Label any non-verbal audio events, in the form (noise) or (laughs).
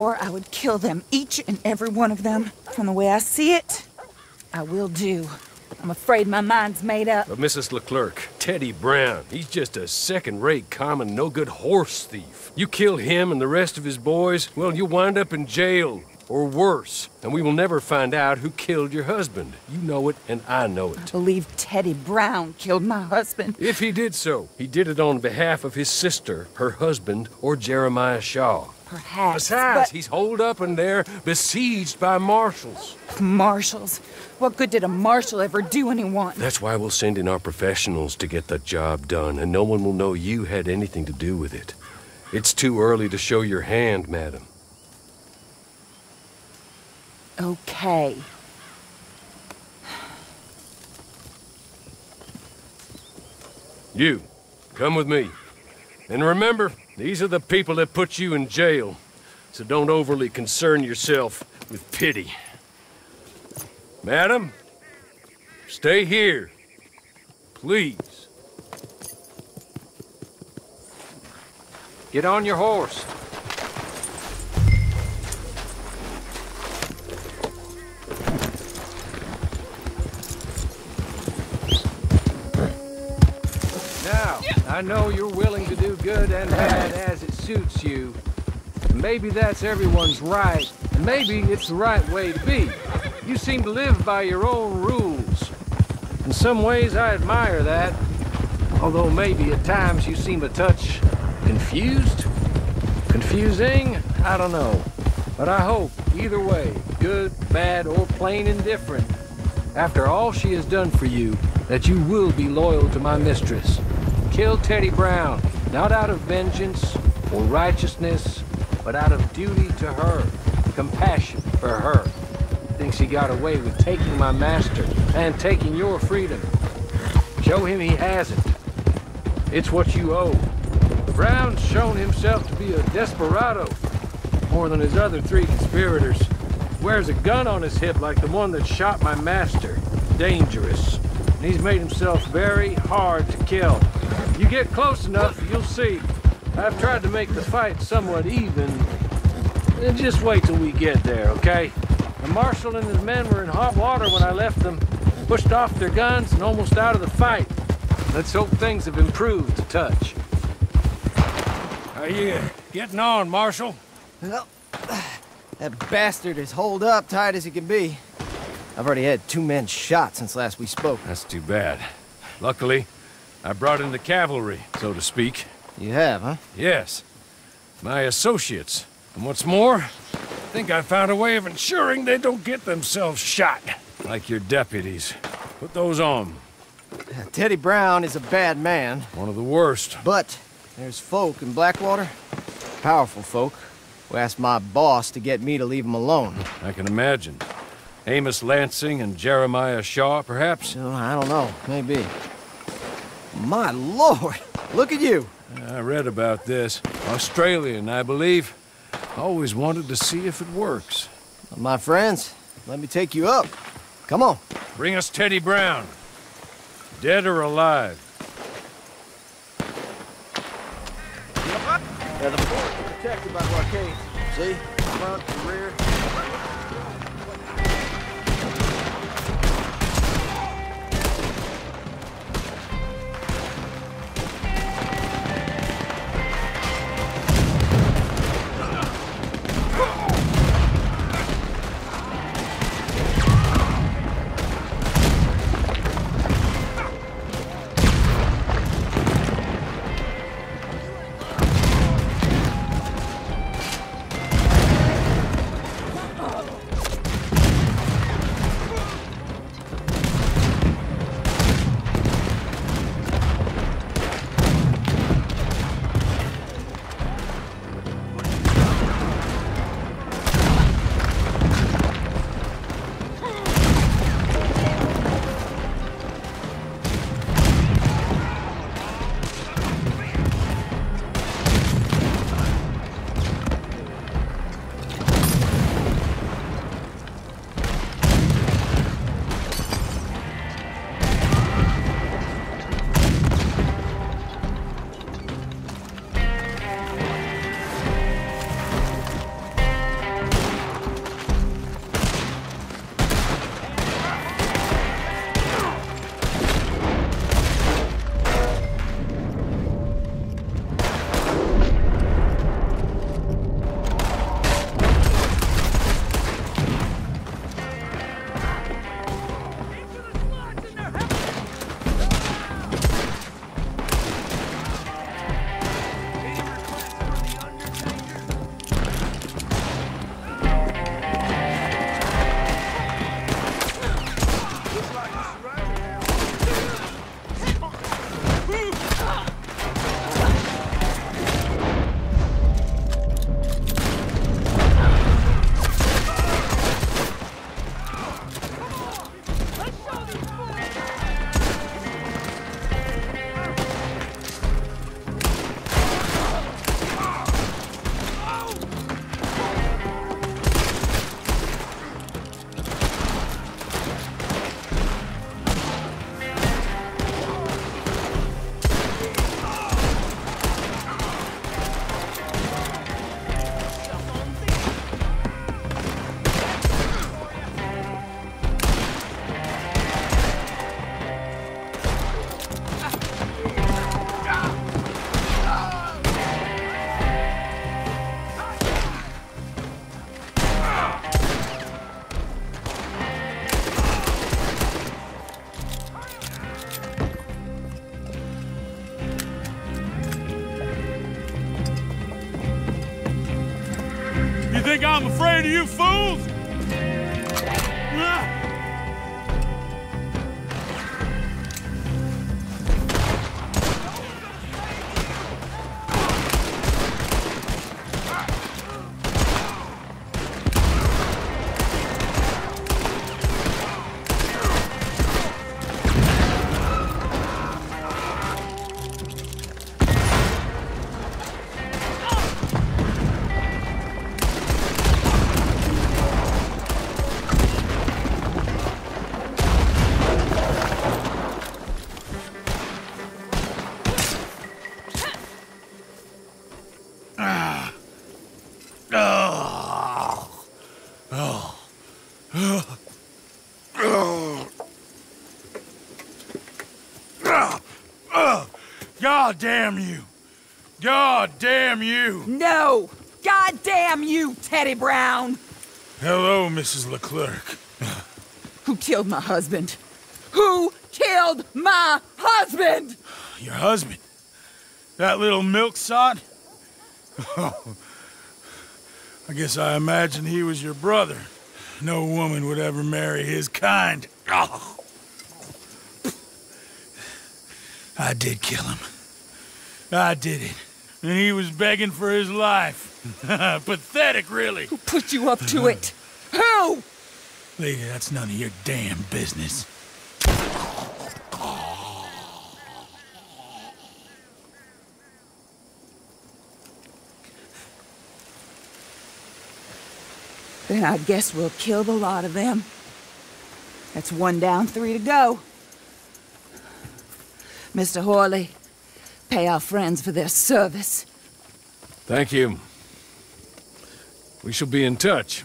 Or I would kill them, each and every one of them. From the way I see it, I will do. I'm afraid my mind's made up. But Mrs. LeClerk, Teddy Brown, he's just a second-rate, common, no-good horse thief. You kill him and the rest of his boys, well, you'll wind up in jail, or worse. And we will never find out who killed your husband. You know it, and I know it. I believe Teddy Brown killed my husband. If he did so, he did it on behalf of his sister, her husband, or Jeremiah Shaw. Perhaps, Besides, but... he's holed up in there, besieged by marshals. Marshals? What good did a marshal ever do anyone? That's why we'll send in our professionals to get the job done, and no one will know you had anything to do with it. It's too early to show your hand, madam. Okay. You, come with me. And remember, these are the people that put you in jail. So don't overly concern yourself with pity. Madam, stay here. Please. Get on your horse. I know you're willing to do good and bad as it suits you. And maybe that's everyone's right, and maybe it's the right way to be. You seem to live by your own rules. In some ways, I admire that. Although maybe at times you seem a touch confused? Confusing? I don't know. But I hope, either way, good, bad, or plain indifferent, after all she has done for you, that you will be loyal to my mistress. Kill Teddy Brown, not out of vengeance or righteousness, but out of duty to her, compassion for her. Thinks he got away with taking my master and taking your freedom. Show him he hasn't. It's what you owe. Brown's shown himself to be a desperado, more than his other three conspirators. Wears a gun on his hip like the one that shot my master. Dangerous. And he's made himself very hard to kill. You get close enough, you'll see. I've tried to make the fight somewhat even. And just wait till we get there, okay? The marshal and his men were in hot water when I left them. Pushed off their guns and almost out of the fight. Let's hope things have improved a touch. How you getting on, Marshal? Well, (sighs) that bastard is holed up tight as he can be. I've already had two men shot since last we spoke. That's too bad. Luckily, I brought in the cavalry, so to speak. You have, huh? Yes. My associates. And what's more, I think I found a way of ensuring they don't get themselves shot. Like your deputies. Put those on. Teddy Brown is a bad man. One of the worst. But there's folk in Blackwater, powerful folk, who asked my boss to get me to leave them alone. I can imagine. Amos Lansing and Jeremiah Shaw, perhaps? I don't know, maybe. My lord, look at you. I read about this. Australian, I believe. Always wanted to see if it works. My friends, let me take you up. Come on. Bring us Teddy Brown. Dead or alive. Yeah, the fort is protected by blockades. See? Front and rear. Think I'm afraid of you fools? God damn you! God damn you! No! God damn you, Teddy Brown! Hello, Mrs. LeClerk. Who killed my husband? Who killed my husband? Your husband? That little milksot? (laughs) Oh, I guess I imagined he was your brother. No woman would ever marry his kind. Oh. (laughs) I did kill him. I did it. And he was begging for his life. (laughs) Pathetic, really. Who put you up to it? Who? Lady, that's none of your damn business. Then I guess we'll kill the lot of them. That's one down, three to go. Mr. Horley, pay our friends for their service. Thank you. We shall be in touch.